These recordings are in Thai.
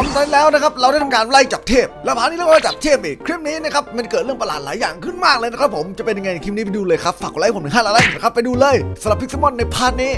ทำได้แล้วนะครับเราได้ทำการไล่จับเทพ แล้ว part นี้เราก็จับเทพอีกคลิปนี้นะครับมันเกิดเรื่องประหลาดหลายอย่างขึ้นมากเลยนะครับผมจะเป็นยังไงคลิปนี้ไปดูเลยครับฝากกดไลค์ผมถึง5ล้านไลค์นะครับไปดูเลยสำหรับ Pixelmon ใน part นี้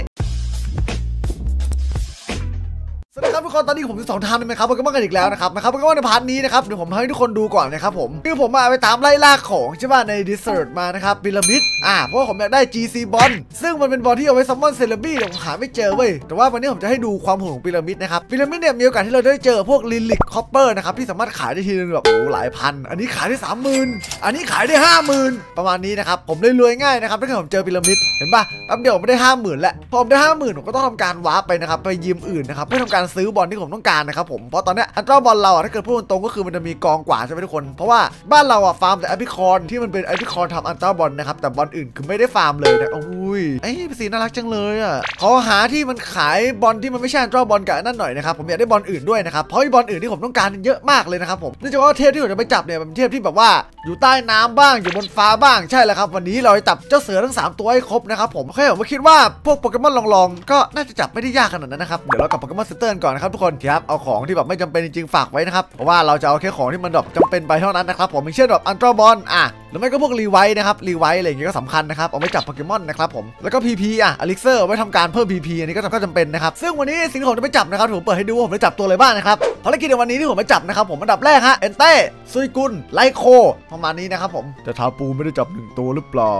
สวัสดีครับทุกคนตอนนี้ผมอยู่สองทางเลยนะครับโปเกมอนกันอีกแล้วนะครับนะครับโปเกมอนใน part นี้นะครับเดี๋ยวผมให้ทุกคนดูก่อนนะครับผมคือผมมาไปตามไล่ล่าของใช่ป่ะใน desert มานะครับพีระมิดอ่าเพราะว่าผมอยากได้ GC บอลซึ่งมันเป็นบอลที่เอาไว้ summon เซเลบี้แต่ผมหาไม่เจอเว้ยแต่ว่าวันนี้ผมจะให้ดูความโหดของพีระมิดนะครับพีระมิดเนี่ยมีโอกาสที่เราได้เจอพวก relic copper นะครับที่สามารถขายได้ทีนึงแบบโอ้หลายพัน อันนี้ขายได้สามหมื่นอันนี้ขายได้ห้าหมื่นประมาณนี้นะครับผมเลยรวยง่ายนะครับถ้าเกิดผมเจอพีระมิดเห็นป่ะแป๊บเดียวผมได้ห้าหมื่นแล้วพอผมได้ห้าหมื่นผมก็ต้องทำการ warp ไปนะครับไปยิมอื่นนะครับเพื่อทำการซื้อบอลที่ผมต้องการนะครับผมเพราะตอนนี้ ultra ball เราอะถ้าเกิดพูดตรงก็คือมันจะมีกองกว่าใช่ไหมทุกคน เพราะว่าบ้านเราอะฟาร์มแต่ apricorn ที่มันเป็น apricorn ทำ ultra ball นะครับแต่บอลอื่นคือไม่ได้ฟาร์มเลยนะโอ้ยไอ้สีน่ารักจังเลยอะขอหาที่มันขายบอลที่มันไม่ใช่ ultra ball กับนนั่นหน่อยนะครับผมอยากได้บอลอื่นด้วยนะครับเพราะบอลอื่นที่ผมต้องการเยอะมากเลยนะครับผมเนื่องจากเทพที่ผมจะไปจับเนี่ยเป็นเทพที่แบบว่าอยู่ใต้น้ำบ้างอยู่บนฟ้าบ้างใช่แล้วครับ วันนี้เราจะจับเจ้าเสือทั้งสามตัวให้ครบนะครับผมแค่ผมคิดว่าพวกโปเกมอนลองๆก็น่าจะจับไม่ได้ยากขนาดนั้นนะครับเดี๋ยวเรากลับโปเกมอน center ก่อนนะครับทุกคนครับเอาของที่แบบไม่จำเป็นจริงๆฝากไว้นะครับเพราะว่าเราจะเอาแค่ของที่มันแบบจำเป็นไปเท่านั้นนะครับผมอย่างเช่นแบบ ultra ball อะหรือไม่ก็พวก revive นะครับ revive อะไรอย่างเงี้ยก็สำคัญนะครับเอาไว้จับโปเกมอนนะครับผมแล้วก็ PP อะอลิกเซอร์ไว้ทำการเพิ่ม PP อันนี้ก็ก็จำเป็นนะครับซึ่งวันนี้สิ่งที่ผมจะไปจับนะครับผมเปิดให้ดูว่าผมจะจับตัวอะไรบ้างนะครับภารกิจในวันนี้ที่ผมไปจับนะครับผมอันดับแรกฮะเอนเต้ซุยคูนไรโคประมาณนี้นะครับผมแต่ทาปูไม่ได้จับหนึ่งตัวหรือเปล่า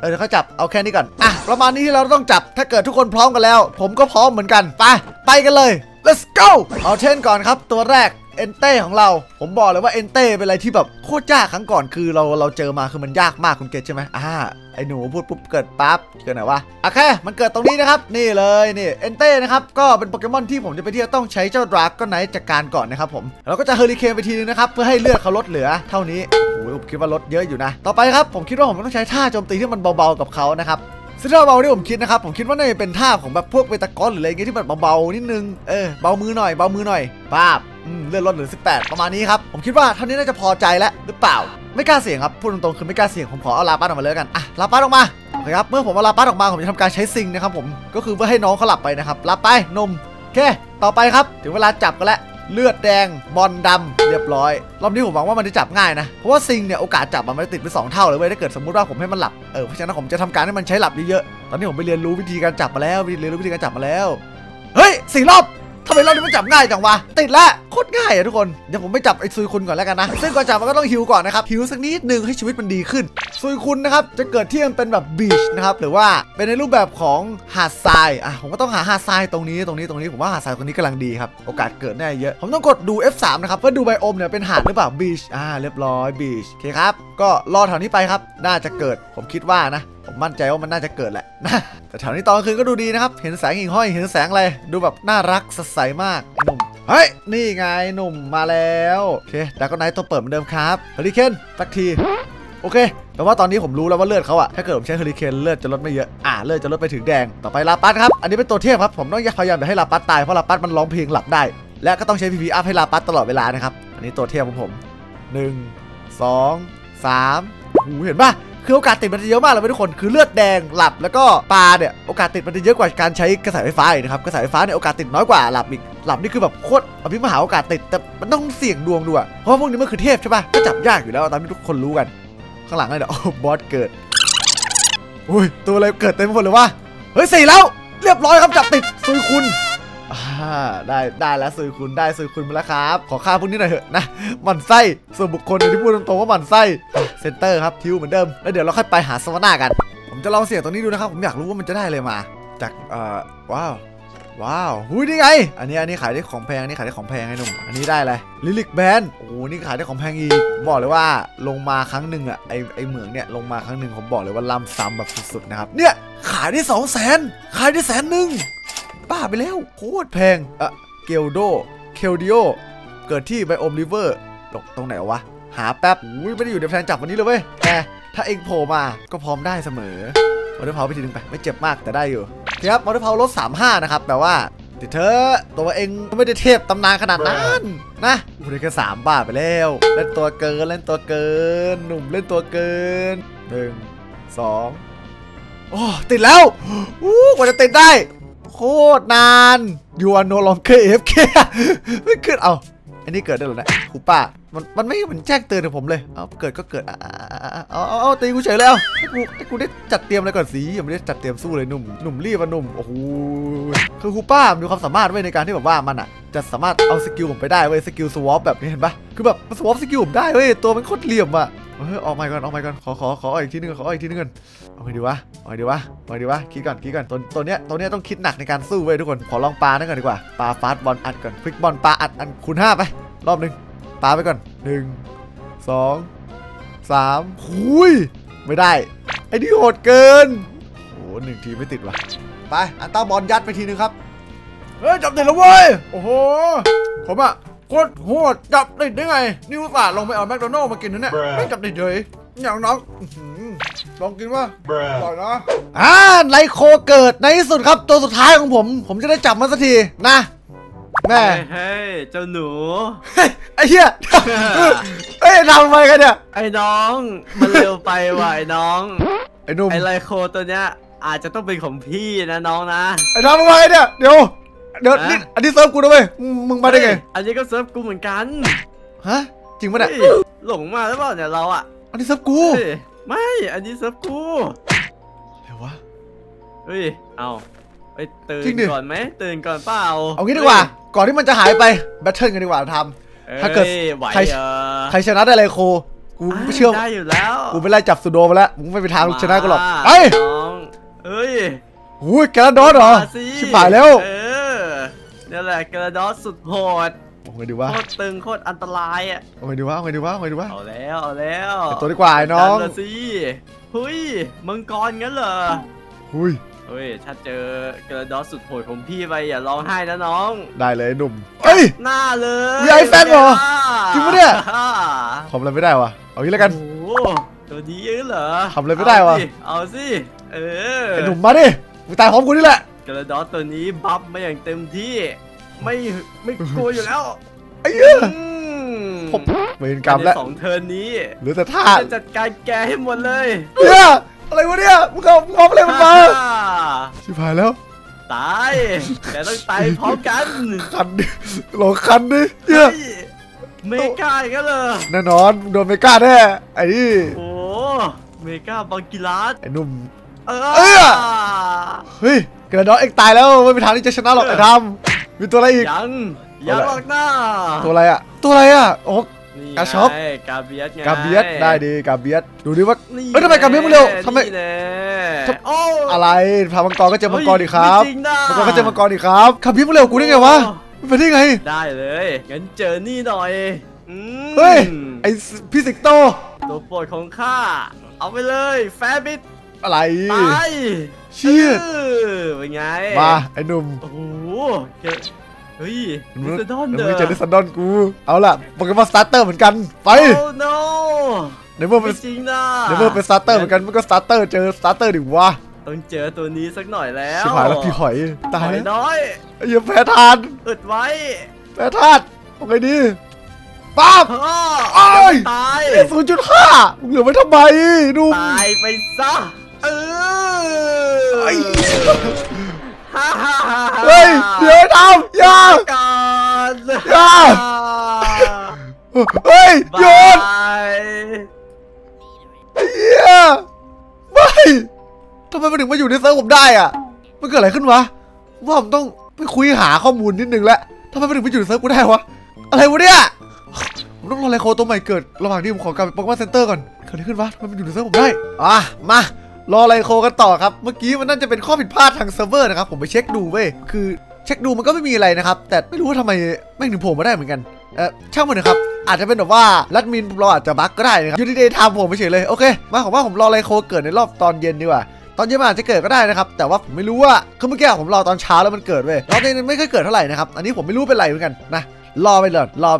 เออเดี๋ยวเขาจับเอาแค่นี้ก่อนอะประมาณนี้ที่เราต้องจับถ้าเกิดทุกคนพร้อมกันแล้ว ผมก็พร้อมเหมือนกันไปไปกันเลย let's go เอาเช่นก่อนครับตัวแรกเอนเต้ของเรา ผมบอกเลยว่าเอนเต้เป็นอะไรที่แบบโคตรยากครั้งก่อนคือเราเราเจอมาคือมันยากมากคุณ get ใช่ไหมอ่าไอหนูพูดปุ๊บเกิดปั๊บเกิดไหนวะโอเคมันเกิดตรงนี้นะครับ นี่เลยนี่เอนเต้นะครับก็เป็นโปเกมอนที่ผมจะไปที่จะต้องใช้เจ้าดราก้อนไนท์จัดการก่อนนะครับผมเราก็จะเฮอริเคนไปทีนึงนะครับเพื่อให้เลือดเขาลดเหลือเท่านี้ ผมคิดว่าลดเยอะอยู่นะ ต่อไปครับผมคิดว่าผมต้องใช้ท่าโจมตีที่มันเบาๆกับเขานะครับซึ่งถ้าเบาที่ผมคิดนะครับผมคิดว่าน่าจะเป็นท่าของแบบพวกเวตากอนหรืออะไรเงี้ยที่มันเบาๆนิดนึงเออเบามือหน่อยเบามือหน่อยป้าบอืมเลื่อนลดเหลือ 18 ประมาณนี้ครับผมคิดว่าเท่านี้น่าจะพอใจแล้วหรือเปล่า ไม่กล้าเสี่ยงครับพูดตรงๆคือไม่กล้าเสี่ยงผมขอเอาลาปัสออกมาเลยกันอะลาปัสออกมาโอเคครับเมื่อผมเอาลาปัสออกมาผมจะทำการใช้ซิงนะครับผมก็คือเพื่อให้น้องเขาหลับไปนะครับหลับไปนมโอเคต่อไปครับถึงเวลาจับกันแล้ว เลือดแดง บอลดำเรียบร้อย รอบนี้ผมหวังว่ามันจะจับง่ายนะ เพราะว่าซิงเนี่ย โอกาสจับมันจะติดไปสองเท่าเลยเว้ย ถ้าเกิดสมมุติว่าผมให้มันหลับ เออ เพราะฉะนั้นผมจะทำการให้มันใช้หลับเยอะๆ ตอนนี้ผมไปเรียนรู้วิธีการจับมาแล้ว เรียนรู้วิธีการจับมาแล้ว เฮ้ยสี่รอบ ทำไมรอบนี้มันจับง่ายจังวะ ติดแล้วโคตรง่ายอะทุกคน เดี๋ยวผมไปจับไอ้ซุยคุณก่อนแล้วกันนะ ซึ่งก่อนจับมันก็ต้องฮิวก่อนนะครับฮิวสักนิดนึงให้ชีวิตมันดีขึ้น ซุยคุณนะครับ จะเกิดที่มันเป็นแบบบีชนะครับ หรือว่าเป็นในรูปแบบของหาดทราย อะ ผมก็ต้องหาหาดทรายตรงนี้ตรงนี้ตรงนี้ ผมว่าหาดทรายตรงนี้กำลังดีครับ โอกาสเกิดแน่เยอะ ผมต้องกดดู F3 นะครับเพื่อดูไบโอมเนี่ยเป็นหาดหรือเปล่าบีชอ่าเรียบร้อยบีชโอเคครับก็รอแถวนี้ไปครับน่าจะเกิดผมคิดว่านะ ผมมั่นใจว่ามันน่าจะเกิดแหละนะแต่แถวนี้ตอนกลางคืนก็ดูดีนะครับ เห็นแสงหิ่งห้อย เห็นแสงอะไร ดูแบบน่ารักสดใสมากหนุ่ม เฮ้ย นี่ไงหนุ่มมาแล้วโอเคดราก้อนไนท์ตัวเปิดเหมือนเดิมครับ hurricane สักที โอเคแต่ว่าตอนนี้ผมรู้แล้วว่าเลือดเขาอะถ้าเกิดผมใช้ hurricane เลือดจะลดไม่เยอะ อ่าเลือดจะลดไปถึงแดง ต่อไปลาปราสครับ อันนี้เป็นตัวเทพครับ ผมต้องพยายามอย่าให้ลาปราสตาย เพราะลาปราสมันร้องเพลงหลับได้ และก็ต้องใช้ PV อัพให้ลาปัสตลอดเวลานะครับ อันนี้ตัวเทพของผมหนึ่งสองสามหูเห็นปะ คือโอกาสติดมันจะเยอะมากเลยทุกคน คือเลือดแดงหลับแล้วก็ปาเนี่ยโอกาสติดมันจะเยอะกว่าการใช้กระแสไฟฟ้านะครับกระแสไฟฟ้าเนี่ยโอกาสติดน้อยกว่าหลับอีกหลับนี่คือแบบโคตรอภิมหาโอกาสติดแต่มันต้องเสี่ยงดวงด้วยเพราะว่าพวกนี้มันคือเทพใช่ปะก็จับยากอยู่แล้วตามที่ทุกคนรู้กัน ข้างหลังเลยเดี๋ยวโอ้บอสเกิดอุ้ยตัวอะไรเกิดเต็มหมดเลยวะเฮ้ยสี่แล้ว เรียบร้อยครับจับติดซุยคุณ ได้ได้แล้วซุยคุณได้ซุยคุณมาแล้วครับ ขอค่าพวกนี้หน่อยเถอะนะหมันไส้ส่วนบุคคลที่พูดตรงๆว่าหมันไส้เซนเตอร์ครับทิวเหมือนเดิมแล้วเดี๋ยวเราค่อยไปหาสวนากัน ผมจะลองเสี่ยงตรงนี้ดูนะครับผมอยากรู้ว่ามันจะได้อะไรมา จากเอ่อว้าวว้าวหุยนี่ไง อันนี้อันนี้ขายได้ของแพงนนี้ขายได้ของแพงไอ้หนุ่ม อันนี้ได้อะไรrelic band โอ้โหนี่ขายได้ของแพงอีก บอกเลยว่าลงมาครั้งหนึ่งอะไอไอเหมืองเนี่ยลงมาครั้งหนึ่งผมบอกเลยว่าล่ำซำแบบสุดๆนะครับ เนี่ยขายได้สองแสนขายได้แสนหนึ่ง บ้าไปแล้วโคตรแพงอะเกลโดเคลดิโอเกิดที่ biome river ตรงตรงไหนวะ หาแป๊บอุ้ยไม่ได้อยู่ใน plan จับวันนี้เลยเว้ยแต่ถ้าเองโผล่มาก็พร้อมได้เสมอ water pulse ไปทีนึงไป ไม่เจ็บมากแต่ได้อยู่ครับ water pulse ลด35 นะครับแปลว่าติดเธอตัวเองไม่ได้เทพตำนานขนาดนั้นนะคุณได้แค่สามบาทไปแล้ว เล่นตัวเกินเล่นตัวเกิน หนุ่มเล่นตัวเกินหนึ่งสองโอ้ติดแล้วอู้กว่าจะติดได้ โคตรนาน you are no longer AFK ไม่ขึ้นเอาอันนี้เกิดได้หรอเนะครูป้ามันมันไม่เหมือนแจ้งเตือนกับผมเลยเอาเกิดก็เกิดอะอะอะอะเอาเอาเอาตีกูเฉยเลยเอาให้กูให้กูได้จัดเตรียมอะไรก่อนสิยังไม่ได้จัดเตรียมสู้เลยหนุ่มหนุ่มรีบอะหนุ่มโอ้โหคือฮูป้ามีความสามารถไว้ในการที่แบบว่ามันอะจะสามารถเอา skill ผมไปได้เว้ย skill swap แบบนี้เห็นปะคือแบบมัน swap skill ผมได้เว้ยตัวมันโคตรเหลี่ยมอะ เฮ้ยออกมาก่อนออกมาก่อนขอขอขออีกทีนึงขออีกทีนึงก่อนเอาไงดีวะเอาไงดีวะเอาไงดีวะคิดก่อนคิดก่อนตัวตัวเนี้ยตัวเนี้ยต้องคิดหนักในการสู้เว้ยทุกคนขอลองปานั่นก่อนดีกว่าปา fast ball อัดก่อน quick ball ปาอัดอันคูณห้าไปรอบหนึ่งปาไปก่อนหนึ่งสองสามหุยไม่ได้ไอ้นี่โหดเกินโอ้โหหนึ่งทีไม่ติดว่ะไปอันต้าบอลยัดไปทีนึงครับเฮ้ยจับติดแล้วเว้ยโอ้โหผมอะ โคตรโหดจับติดได้ไง นี่อุตส่าห์ลงไปเอาแมคโดนัลด์มากินนะเนี่ย Bruh ไม่จับติดเลยอย่างน้องอื้อหือลองกินว่าอ Bruh. ร่อยนะอ่าไลโคเกิดในที่สุดครับตัวสุดท้ายของผม ผมจะได้จับมันสักทีนะแม่เฮ้ยเจ้าหนูเฮ้ยไอ้เหี้ยเฮ้ยทำทำไมกันเนี่ยไอ้น้องมันเร็วไปว่ะไอ้น้องไอ้หนุ่มไอ้ไรโคตัวเนี้ยอาจจะต้องเป็นของพี่นะน้องนะไอ้ทำทำไมเนี่ยเดี๋ยว เดี๋ยวฮะนี่อันนี้ serv กูนะเว้ยมึงมึงมาได้ไงเฮ้ยอันนี้ก็ serv กูเหมือนกัน ฮะ จริงปะเนี่ยเฮ้ยหลงมาหรือเปล่าเนี่ยเราอะ อันนี้ serv กูเฮ้ยไม่ อันนี้ serv กูเดี๋ยววะ เฮ้ย เอาเฮ้ยตื่นจริงดิก่อนไหมตื่นก่อนเปล่า เอางี้ดีกว่า ก่อนที่มันจะหายไปแบทเทิลกันดีกว่าทฮ้ยถ้าเกิดไหวใครเหรอำใครชนะได้ไลโคกูไม่เชื่อได้อยู่แล้ว กูไปไล่จับสุโดมาแล้วมึงไม่ไปทางชนะกูหรอกมาไปน้องเฮ้ยหูยแกระโดดเหรอมาสิชิบหายแล้วเออ นี่แหละกระดอสสุดโหดเอาไงดีวะโคตรตึงโคตรอันตรายอะเอาไงดีวะเอาไงดีวะเอาไงดีวะเอาแล้วเอาแล้วเอาตัวดีกว่าไอ้น้องดัละสิเฮ้ยมังกรงั้นเหรอหุยเฮ้ยถ้าเจอกระดอสสุดโหดของพี่ไปอย่าร้องไห้นะน้อง ได้เลยไอ้หนุ่มเอ้ยหน้าเลยมีไอ้แฟงเหรอป็ไจริงปะเนี่ยอ่าทำอะไรไม่ได้วะเอางี้แล้วกันโอ้โหตัวนี้เหรอทำอะไรไม่ได้วะเอาสิเอาสิเออไอ้หนุ่มมาดิมึงตายพร้อมกูนี่แหละ กระดอสตัวนี้บัฟมาอย่างเต็มที่ ไม่ไม่กลัวอยู่แล้วไอ้เหี้ยอืมผมเวรกรรมแล้วในสองเทิร์นนี้เหลือแต่ท่าจะจัดการแกให้หมดเลยเนี่ยอะไรวะเนี่ยมึงเอามึงเอาอะไรมันมาฮ่าชิบหายแล้วตายแกต้องตายพร้อมกันคันดิหลงคันดิเนี่ยเฮ้ยเมกาอีกแล้วเหรอแน่นอนมึงโดนเมกาแน่ไอ้นี่โอ้เมกาบังกิลัสไอ้หนุ่ม เอเอ้ยอเฮ้ย กระดอนเอ็กตายแล้วไม่มีทางที่จะชนะหรอกไอ้ดำมีตัวอะไรอีกยังยังหรอกนะตัวอะไรอะตัวอะไรอะโอ้นี่กาช็อปไงกาเบียสไงกาเบียสได้ดีกาเบียสดูดิว่านี่เฮ้ยทำไมกาเบียสมึงเร็วทำไมนี่แน่ทำโอ้อะไรพามังกรก็เจอมังกรดีครับเฮ้ยไม่จริงนะมังกรก็เจอมังกรดีครับคาเบียสมึงเร็วกว่ากูได้ไงวะมันเป็นได้ไง ได้เลยงั้นเจอนี่หน่อยอืมเฮ้ยไอ้พี่สิงโตตัวโปรดของข้าเอาไปเลยแฟบิด อะไรตายเชี่ยเออเป็นไง มาไอ้หนุ่ม โอ้โหเจอเฮ้ยมึลิงซดอนมึเด้งอเจอลิซันดอนกู เอาล่ะโปเกมอนสตาร์เตอร์เหมือนกัน ไปโอ้ no ในเมื่อเป็ไม่นจริงนะในเมื่อเป็นสตาร์เตอร์เหมือนกันมันก็สตาร์เตอร์เจอสตาร์เตอร์ดิวะต้องเจอตัวนี้สักหน่อยแล้วชิบหายแล้วพี่หอย ตายหอแล้วน้อยไอ้เหี้ยแพ้ทานอึดไว้แพ้ทานเอาไงดีป้าบพ่อโอ้ยตายศูนย์จุดห้ามึงเหลือไว้ทำไมหนุ่มตายไปซะ เออไอ้ฮ่าฮ่าฮ่าฮ่าเฮ้ยเดี๋ยวทำอย่าก่อนอย่าเฮ้ยโยนบายไอ้เหี้ยไม่ทำไมมันถึงมาอยู่ในเซิร์ฟผมได้อะมันเกิดอะไรขึ้นวะว่าผมต้องไปคุยหาข้อมูลนิดนึงแล้วทำไมมันถึงมาอยู่ในเซิร์ฟกูได้วะอะไรวะเนี่ยผมต้องรอไลโคตัวใหม่เกิดระหว่างที่ผมขอกลับไปโปเกมอนเซ็นเตอร์ก่อนเกิดอะไรขึ้นวะทำไมมันอยู่ในเซิร์ฟผมได้อะมา รอไลโคกันต่อครับ เมื่อกี้มันน่าจะเป็นข้อผิดพลาดทางเซิร์ฟเวอร์นะครับ ผมไปเช็คดูเว้ย คือเช็คดูมันก็ไม่มีอะไรนะครับ แต่ไม่รู้ว่าทำไมแม่งถึงโผล่มาได้เหมือนกัน เออช่างมันเถอะครับ อาจจะเป็นแบบว่าแอดมินเราอาจจะบั๊กก็ได้นะครับยูนิเดีๆทำผมไปเฉยเลย โอเค มาผมว่าผมรอไลโคเกิดในรอบตอนเย็นดีกว่าตอนเย็นมันอาจจะเกิดก็ได้นะครับ แต่ว่าผมไม่รู้ว่าคือเมื่อกี้ผมรอตอนเช้าแล้วมันเกิดเว้ยรอบนี้ไม่เคยเกิดเท่าไหร่นะครับ อันนี้ผมไม่รู้เป็นไรเหมือนกันนะ รอไปเลยรอ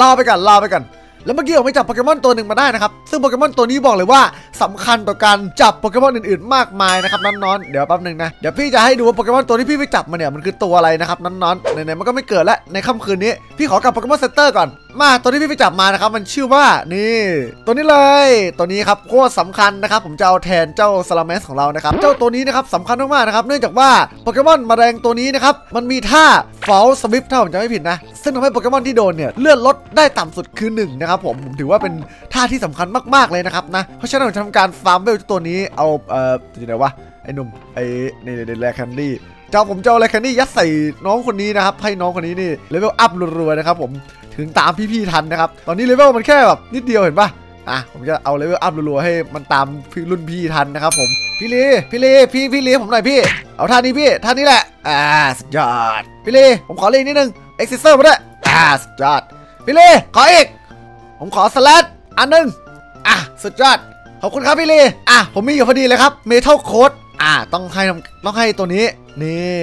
รอไปก่อน รอไปก่อน แล้วเมื่อกี้ผมไปจับโปเกมอนตัวหนึ่งมาได้นะครับ ซึ่งโปเกมอนตัวนี้บอกเลยว่าสำคัญต่อการจับโปเกมอนอื่นๆ มากมายนะครับน้อนๆ เดี๋ยวแป๊บหนึงนะ เดี๋ยวพี่จะให้ดูว่าโปเกมอนตัวที่พี่ไปจับมาเนี่ยมันคือตัวอะไรนะครับน้อนๆ ไหนๆมันก็ไม่เกิดแล้วในค่ำคืนนี้ พี่ขอกลับโปเกมอนเซ็นเตอร์ก่อน มาตัวที่พี่ไปจับมานะครับมันชื่อว่านี่ตัวนี้เลย ตัวนี้ครับโคตรสำคัญนะครับผมจะเอาแทนเจ้าซาลาแมสของเรานะครับเจ้าตัวนี้นะครับสำคัญมากๆนะครับเนื่องจากว่าโปเกมอนมาแมลงตัวนี้นะครับมันมีท่า False Swipe ถ้าผมจำไม่ผิดนะ ซึ่งทำให้โปเกมอนที่โดนเนี่ยเลือดลดได้ต่ำสุดคือ1นะครับผมผมถือว่าเป็นท่าที่สำคัญมากๆเลยนะครับนะเพราะฉะนั้นผมจะทำการฟาร์มเวลเจ้าตัวนี้เอาเอ่ออยู่ไหนวะไอ้หนุ่มไอ้นี่ Rare Candy เจ้าผมจะเอา candy ยัดใส่น้องคนนี้นะครับ ให้น้องคนนี้นี่ level up รัวๆนะครับผมถึงตามพี่ๆทันนะครับ ตอนนี้เลเวลมันแค่แบบนิดเดียวเห็นปะอะผมจะเอา level up รัวๆให้มันตามพี่รุ่นพี่ทันนะครับผมพี่ลีพี่ลีพี่พี่ลีผมหน่อยพี่ เอาท่านี้พี่ท่านี้แหละอ่าสุดยอดพี่ลีผมขอเลขนิดนึง X-Scissor มาด้วยอ่าสุดยอดพี่ลีขออีก ผมขอ Slash อันหนึงอะสุดยอด ขอบคุณครับพี่ลีอะผมมีอยู่พอดีเลยครับ Metal Coat อะต้องให้ต้องให้ตัวนี้นี่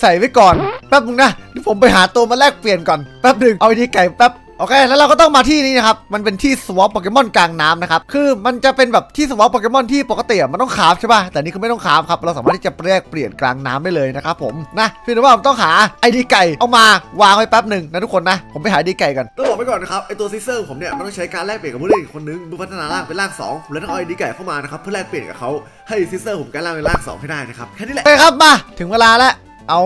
ใส่ไว้ก่อน แป๊บนึงนะเดี๋ยวผมไปหาตัวมาแลกเปลี่ยนก่อน แป๊บหนึ่งเอาไอดีไก่แป๊บ โอเค แล้วเราก็ต้องมาที่นี้นะครับ มันเป็นที่ swap โปเกมอนกลางน้ำนะครับ คือมันจะเป็นแบบที่ swap โปเกมอนที่ปกติอะมันต้อง craft ใช่ป่ะ แต่นี่คือไม่ต้อง craft ครับ เราสามารถที่จะแลกเปลี่ยนกลางน้ำได้เลยนะครับผมนะเพียงแต่ว่าผมต้องหาไอดีไก่เอามาวางไว้แป๊บหนึ่งนะทุกคนนะ ผมไปหาไอดีไก่กันต้องบอกไปก่อนนะครับไอตัวซิเซอร์ผมเนี่ยมันต้องใช้การแลกเปลี่ยนกับผู้เล่นอีกคนนึงเพื่อพัฒนาร่างเป็นร่าง2ผมเลยต้องเอาไอดีไก่เข้ามานะครับเพื่อแลกเปลี่ยนกับเขาให้ซิเซอร์ผมกลายร่างเป็นร่าง2ให้ได้นะครับแค่นี้แหละไปครับมาถึงเวลาแล้วเอา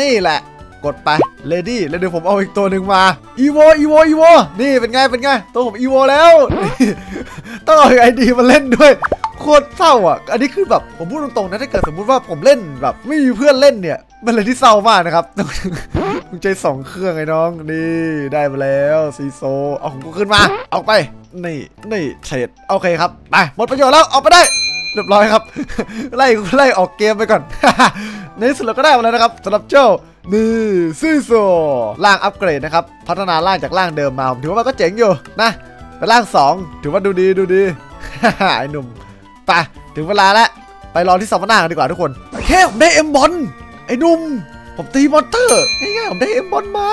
นี่แหละ กดไป ready แล้วเดี๋ยวผมเอาอีกตัวหนึ่งมาอีโวอีโวอีโวนี่เป็นไงเป็นไงตัวผมอีโวแล้วต้องเอาไอดีมาเล่นด้วยโคตรเศร้าอะ อันนี้คือแบบผมพูดตรงๆนะถ้าเกิดสมมุติว่าผมเล่นแบบไม่มีเพื่อนเล่นเนี่ยมันเลยที่เศร้ามากนะครับต้องใจสองเครื่องไอ้น้องนี่ได้มาแล้วซีโซเอาของกูขึ้นมา เอาไปนี่นี่เทรดโอเคครับไปหมดประโยชน์แล้วเอาไปได้เรียบร้อยครับ ไล่ไล่ออกเกมไปก่อน ในที่สุดเราก็ได้มาแล้วนะครับสำหรับเจ้า นี่ซีโซร่างอัปเกรดนะครับ พัฒนาร่างจากร่างเดิมมาผมถือว่ามันก็เจ๋งอยู่นะเป็นร่าง 2 ถือว่าดูดีดูดีไอ้หนุ่มไปถึงเวลาแล้ว ไปรอที่ซัมมอนหน้ากันดีกว่าทุกคนแค่ผมได้เอ็มบอลไอ้หนุ่มผมตีมอนเตอร์ง่ายๆผมได้เอ็มบอลมา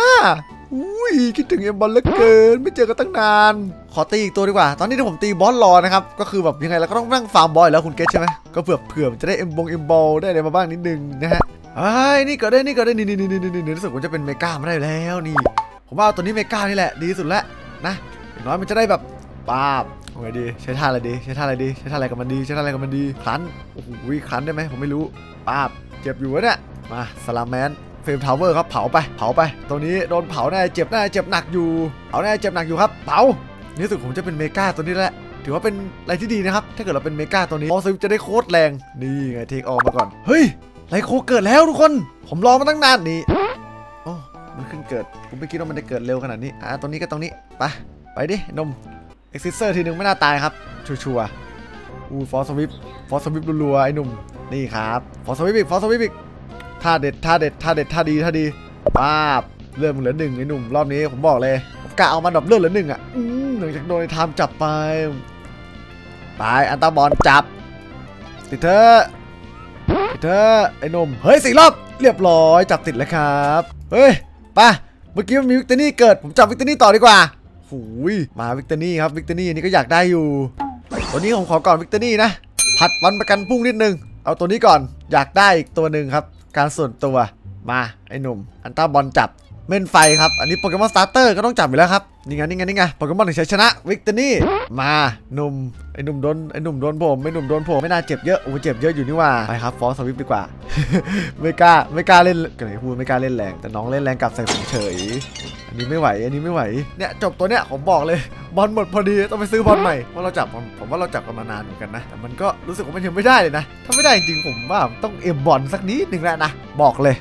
อุ้ยคิดถึงเอ็มบอลเหลือเกิน ไม่เจอกันตั้งนาน ขอตีอีกตัวดีกว่า ตอนนี้ที่ผมตีบอสรอนะครับ ก็คือแบบยังไงเราก็ต้องนั่งฟาร์มบอยแล้วคุณเกตใช่ไหมก็เผื่อเผื่อจะได้เอ็มบงเอ็มบอลได้อะไรมาบ้างนิดนึงนะฮะ ไอ้ยนี่กิดได้นี่กิดได้นี่นี่นี่นี่นี่รู้สึกว่าจะเป็นเมกามาได้แล้วนี่ ผมว่าเอาตัวนี้เมกานี่แหละดีที่สุดแล้วนะอย่างน้อยมันจะได้แบบป้าบเอาไงดีใช้ท่าอะไรดีใช้ท่าอะไรดีใช้ท่าอะไรกับมันดีใช้ท่าอะไรกับมันดีคลันโอ้โหคลันได้ไหมผมไม่รู้ป้าบเจ็บอยู่วะเนี่ยมาสลามแมนเฟรมทาวเวอร์ครับเผาไปเผาไปตัวนี้โดนเผาแน่เจ็บแน่เจ็บหนักอยู่เผาแน่เจ็บหนักอยู่ครับเผานี่สุดผมจะเป็นเมกาตัวนี้แหละถือว่าเป็นอะไรที่ดีนะครับ ถ้าเกิดเราเป็นเมกาตัวนี้ออซิฟจะได้โคตรแรง นี่ไงเทคออมาก่อน เฮ้ย ไลโคเกิดแล้วทุกคน ผมรอมาตั้งนานนี่โอ้มันขึ้นเกิด ผมไม่คิดว่ามันจะเกิดเร็วขนาดนี้ อะตรงนี้ก็ตรงนี้ ไป ไปดินม X-Scissor ทีหนึ่งไม่น่าตายครับ ชัวร์ๆอู้ False Swipe False Swipe รัวๆไอ้หนุ่ม นี่ครับ False Swipe อีก False Swipe อีกท่าเด็ดท่าเด็ดท่าเด็ดท่าดีท่าดีป้าบเลือดมึงเหลือหนึ่งไอ้หนุ่มรอบนี้ผมบอกเลยผมกะเอามันดับเลือดเหลือหนึ่งอะอืมหลังจากโดนไอ้ไทม์จับไปตาย Ultra Ball จับติดเธอ เธอะไอ้หนุ่ม เฮ้ยสี่รอบเรียบร้อยจับติดแล้วครับ เฮ้ยไปเมื่อกี้มันมีวิกเตอร์นี่เกิดผมจับวิกเตอร์นี่ต่อดีกว่าหูยมาวิกเตอร์นี่ครับวิกเตอร์นี่อันนี้ก็อยากได้อยู่ตัวนี้ผมขอก่อนวิกเตอร์นี่นะผัดวันประกันพรุ่งนิดนึง เอาตัวนี้ก่อนอยากได้อีกตัวหนึ่งครับ การส่วนตัวมาไอ้หนุ่ม Ultra Ball จับ เม่นไฟครับ อันนี้โปเกมอน starter ก็ต้องจับอยู่แล้วครับ นี่ไงนี่ไงนี่ไงโปเกมอนถึงชัยชนะวิกเตอร์นี่ มาหนุ่มไอ้หนุ่มโดนไอ้หนุ่มโดนผมไอ้หนุ่มโดนผมไม่น่าเจ็บเยอะโอ้เจ็บเยอะอยู่นี่ว่าไปครับฟอสสวิปดีกว่า ไม่กล้าไม่กล้าเล่นกันไหนพูดไม่กล้าเล่นแรงแต่น้องเล่นแรงกลับใส่ผมเฉย อันนี้ไม่ไหวอันนี้ไม่ไหวเนี่ยจบตัวเนี้ยผมบอกเลยบอลหมดพอดีต้องไปซื้อบอลใหม่เพราะเราจับผมว่าเราจับกันมานานเหมือนกันนะแต่มันก็รู้สึกว่ามันยังไม่ได้เลยนะถ้าไม่ได้จริงผมว่าต้องเอ็มบอลสักนิดหนึ่งแล้วนะบอกเลย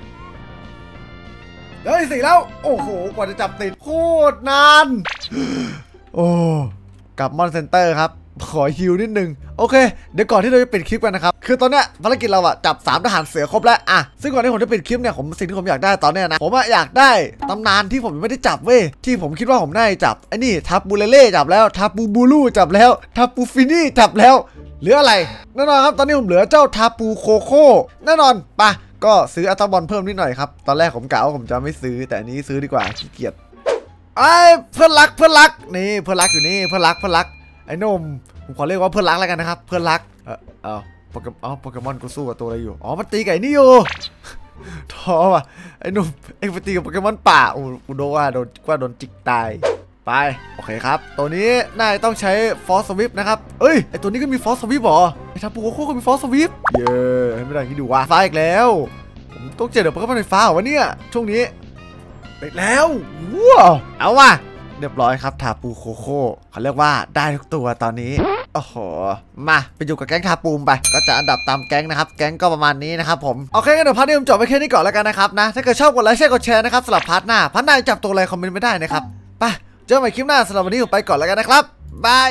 เฮ้ยสี่แล้ว โอ้โห กว่าจะจับติดโคตรนาน โอ้กลับมอนเซนเตอร์ครับ ขอฮิวนิดนึง โอเค เดี๋ยวก่อนที่เราจะปิดคลิปกันนะครับ คือตอนเนี้ยภารกิจเราอะจับ 3 ทหารเสือครบแล้วอะซึ่งก่อนที่ผมจะปิดคลิปเนี่ย ผมสิ่งที่ผมอยากได้ตอนเนี้ยนะ ผมอะอยากได้ตำนานที่ผมไม่ได้จับเว้ย ที่ผมคิดว่าผมน่าจะจับ ไอ้นี่ทาปูเลเล่จับแล้ว ทาปูบูลูจับแล้ว ทาปูฟินี่จับแล้ว เหลืออะไร แน่นอนครับ ตอนนี้ผมเหลือเจ้าทาปูโคโค่ แน่นอนไปะ ก็ซื้ออัลตาบอลเพิ่มนิดหน่อยครับ ตอนแรกผมกะว่าผมจะไม่ซื้อ แต่อันนี้ซื้อดีกว่าขี้เกียจไอ้ยเพื่อนรักเพื่อนรักนี่เพื่อนรักอยู่นี่เพื่อนรักเพื่อนรักไอ้นมผมขอเรียกว่าเพื่อนรักแล้วกันนะครับเพื่อนรักเออเอาโปเกมอ๋อโปเกมอนกูสู้กับตัวอะไรอยู่อ๋อมันตีไก่นี่อยู่ท้อว่ะไอ้นุ่มเอ็งไปตีกับโปเกมอนป่าโอ้กูโดนว่าโดนว่าโดนจิกตายไปโอเคครับ ตัวนี้น่าจะต้องใช้ฟอสสวิปนะครับเอ้ยไอตัวนี้ก็มีฟอสสวิปหรอ ทาปูโคโค่ก็มี False Swipe เย้ไม่ได้คิดดูว่าฟ้าอีกแล้ว ผมต้องเจอเดี๋ยวโปเกมอนไฟฟ้าเหรอวะเนี่ย ช่วงนี้ไปแล้วว้าวเอาว่ะเรียบร้อยครับทาปูโคโค่เขาเรียกว่าได้ทุกตัวตอนนี้โอ้โหมาไปอยู่กับแก๊งทาปูมไป ก็จะอันดับตามแก๊งนะครับ แก๊งก็ประมาณนี้นะครับผมโอเคงั้นเดี๋ยว part นี้ผมจบไปแค่นี้ก่อนแล้วกันนะครับนะถ้าเกิดชอบกดไลค์แชร์กดแชร์นะครับสำหรับ part หน้า part หน้าจับตัวอะไรคอมเมนต์ไว้ได้นะครับไปเจอกันใหม่คลิปหน้าสำหรับวันนี้ผมไปก่อนแล้วกันนะครับบาย